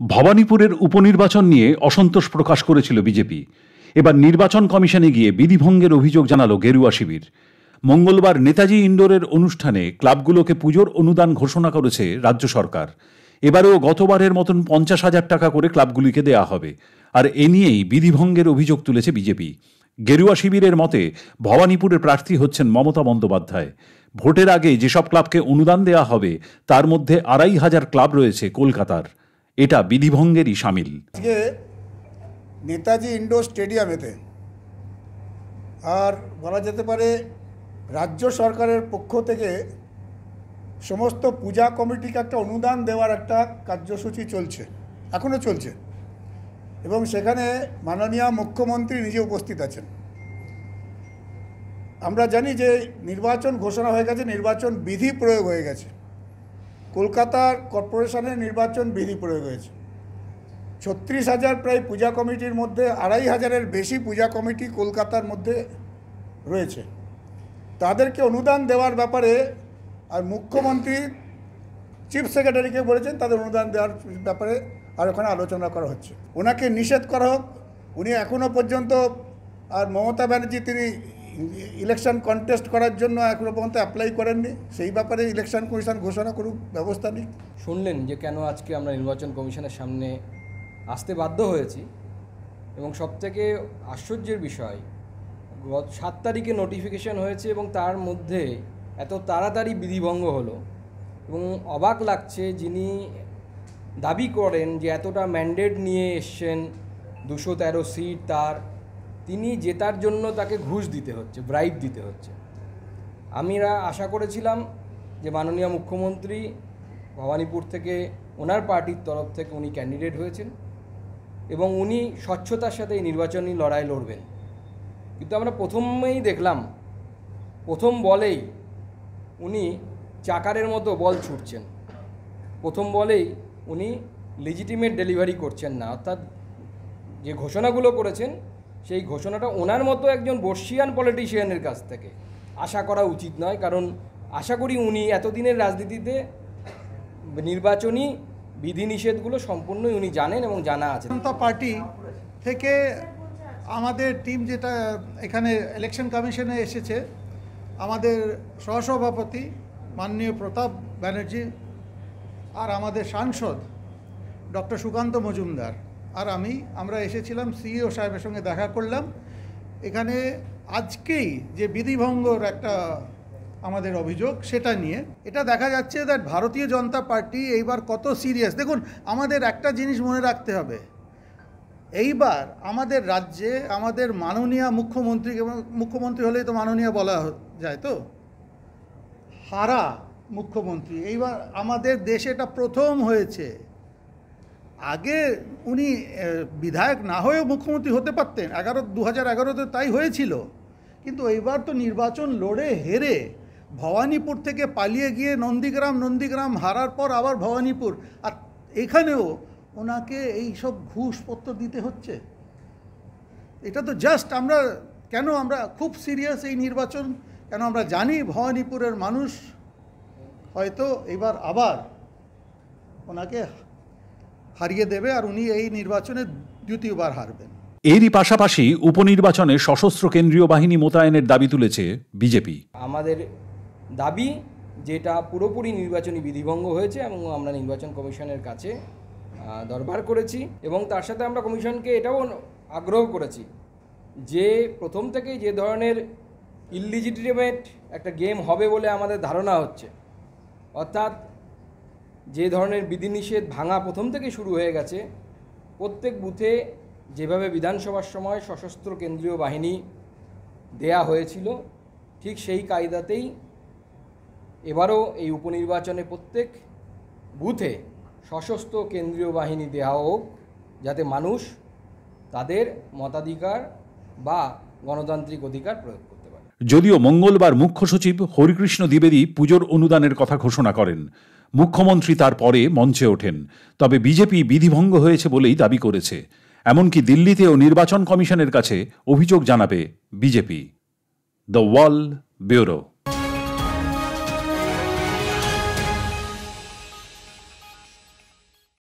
ভবানীপুরের উপনির্বাচন নিয়ে অসন্তোষ প্রকাশ করেছিল বিজেপি। এবার নির্বাচন কমিশনে গিয়ে বিধিভঙ্গের অভিযোগ জানালো গেরুয়া শিবির। মঙ্গলবার নেতাজি ইন্ডোরের অনুষ্ঠানে ক্লাবগুলোকে পুজোর অনুদান ঘোষণা করেছে রাজ্য সরকার। এবারেও গতবারের মতন পঞ্চাশ হাজার টাকা করে ক্লাবগুলিকে দেয়া হবে। আর এ নিয়েই বিধিভঙ্গের অভিযোগ তুলেছে বিজেপি। গেরুয়া শিবিরের মতে ভবানীপুরের প্রার্থী হচ্ছেন মমতা বন্দ্যোপাধ্যায়। ভোটের আগে যেসব ক্লাবকে অনুদান দেওয়া হবে, তার মধ্যে আড়াই হাজার ক্লাব রয়েছে কলকাতার। এটা বিধিভঙ্গেরই সামিল। আজকে নেতাজি ইন্ডোর স্টেডিয়ামেতে আর বলা যেতে পারে রাজ্য সরকারের পক্ষ থেকে সমস্ত পূজা কমিটিকে একটা অনুদান দেওয়ার একটা কার্যসূচি চলছে, এখনও চলছে। এবং সেখানে মাননীয় মুখ্যমন্ত্রী নিজে উপস্থিত আছেন। আমরা জানি যে নির্বাচন ঘোষণা হয়ে গেছে, নির্বাচন বিধি প্রয়োগ হয়ে গেছে। কলকাতার কর্পোরেশনের নির্বাচন বিধি প্রয়োগ হয়েছে। ছত্রিশ হাজার প্রায় পূজা কমিটির মধ্যে আড়াই হাজারের বেশি পূজা কমিটি কলকাতার মধ্যে রয়েছে। তাদেরকে অনুদান দেওয়ার ব্যাপারে আর মুখ্যমন্ত্রী চিফ সেক্রেটারিকে বলেছেন, তাদের অনুদান দেওয়ার ব্যাপারে আর ওখানে আলোচনা করা হচ্ছে। ওনাকে নিষেধ করা হোক। উনি এখনও পর্যন্ত আর মমতা ব্যানার্জি তিনি ইলেকশন কন্টেস্ট করার জন্য এখনও পর্যন্ত অ্যাপ্লাই করেননি। সেই ব্যাপারে ইলেকশন কমিশন ঘোষণা করুক, ব্যবস্থা নিক। শুনলেন যে কেন আজকে আমরা নির্বাচন কমিশনের সামনে আসতে বাধ্য হয়েছি? এবং সবথেকে আশ্চর্যের বিষয়, গত সাত তারিখে নোটিফিকেশন হয়েছে এবং তার মধ্যে এত তাড়াতাড়ি বিধিভঙ্গ হলো। এবং অবাক লাগছে যিনি দাবি করেন যে এতটা ম্যান্ডেট নিয়ে এসছেন, দুশো তেরো সিট তার। তিনি জেতার জন্য তাকে ঘুষ দিতে হচ্ছে ব্রাইব দিতে হচ্ছে। আমরা আশা করেছিলাম যে মাননীয় মুখ্যমন্ত্রী ভবানীপুর থেকে ওনার পার্টির তরফ থেকে উনি ক্যান্ডিডেট হয়েছেন এবং উনি স্বচ্ছতার সাথে এই নির্বাচনী লড়াই লড়বেন। কিন্তু আমরা প্রথমেই দেখলাম, প্রথম বলেই উনি চাকারের মতো বল ছুটছেন। প্রথম বলেই উনি লেজিটিমেট ডেলিভারি করছেন না, অর্থাৎ যে ঘোষণাগুলো করেছেন সেই ঘোষণাটা ওনার মতো একজন বর্ষিয়ান পলিটিশিয়ানের কাছ থেকে। আশা করা উচিত নয়, কারণ আশা করি উনি এতদিনের রাজনীতিতে নির্বাচনী বিধিনিষেধগুলো সম্পূর্ণই উনি জানেন এবং জানা আছে। জনতা পার্টি থেকে আমাদের টিম যেটা এখানে ইলেকশন কমিশনে এসেছে, আমাদের সহসভাপতি মাননীয় প্রতাপ ব্যানার্জি আর আমাদের সাংসদ ডক্টর সুকান্ত মজুমদার। আর আমি, আমরা এসেছিলাম সিইও সাহেবের সঙ্গে দেখা করলাম। এখানে আজকেই যে বিধিভঙ্গর একটা আমাদের অভিযোগ, সেটা নিয়ে। এটা দেখা যাচ্ছে দ্যাট ভারতীয় জনতা পার্টি এইবার কত সিরিয়াস দেখুন, আমাদের একটা জিনিস মনে রাখতে হবে। এইবার আমাদের রাজ্যে আমাদের মাননীয় মুখ্যমন্ত্রী মুখ্যমন্ত্রী হলেই তো মাননীয় বলা যায় তো? হারা মুখ্যমন্ত্রী। এইবার আমাদের দেশে এটা প্রথম হয়েছে। আগে উনি বিধায়ক না হয়েও মুখ্যমন্ত্রী হতে পারতেন। এগারো দু হাজার এগারোতে তাই হয়েছিল। কিন্তু এইবার তো নির্বাচন লড়ে, হেরে ভবানীপুর থেকে পালিয়ে গিয়ে নন্দীগ্রাম নন্দীগ্রাম হারার পর আবার ভবানীপুর। আর এখানেও ওনাকে এই সব ঘুষপত্র দিতে হচ্ছে? এটা তো জাস্ট আমরা, কেন আমরা খুব সিরিয়াস এই নির্বাচন? কেন আমরা জানি ভবানীপুরের মানুষ হয়তো এবার আবার ওনাকে হারিয়ে দেবে আর উনি এই নির্বাচনে দ্বিতীয়বার হারবেন। এরই পাশাপাশি উপনির্বাচনে সশস্ত্র কেন্দ্রীয় বাহিনী মোতায়েনের দাবি তুলেছে বিজেপি। আমাদের দাবি যেটা পুরোপুরি নির্বাচনী বিধিভঙ্গ হয়েছে এবং আমরা নির্বাচন কমিশনের কাছে দরবার করেছি এবং তার সাথে আমরা কমিশনকে এটাও আগ্রহ করেছি যে প্রথম থেকেই যে ধরনের ইলিজিটিমেট একটা গেম হবে বলে আমাদের ধারণা হচ্ছে। অর্থাৎ যে ধরনের বিধিনিষেধ ভাঙা প্রথম থেকে শুরু হয়ে গেছে, প্রত্যেক বুথে যেভাবে বিধানসভার সময় সশস্ত্র কেন্দ্রীয় বাহিনী দেয়া হয়েছিল, ঠিক সেই কায়দাতেই এবারও এই উপনির্বাচনে প্রত্যেক বুথে সশস্ত্র কেন্দ্রীয় বাহিনী দেওয়া হোক, যাতে মানুষ তাদের মতাধিকার বা গণতান্ত্রিক অধিকার প্রয়োগ করতে পারে। যদিও মঙ্গলবার মুখ্য সচিব হরিকৃষ্ণ দ্বিবেদী পুজোর অনুদানের কথা ঘোষণা করেন। মুখ্যমন্ত্রী তার পরে মঞ্চে ওঠেন। তবে বিজেপি বিধিভঙ্গ হয়েছে বলেই দাবি করেছে। এমনকি দিল্লিতেও নির্বাচন কমিশনের কাছে অভিযোগ জানাবে বিজেপি। The wall bureau.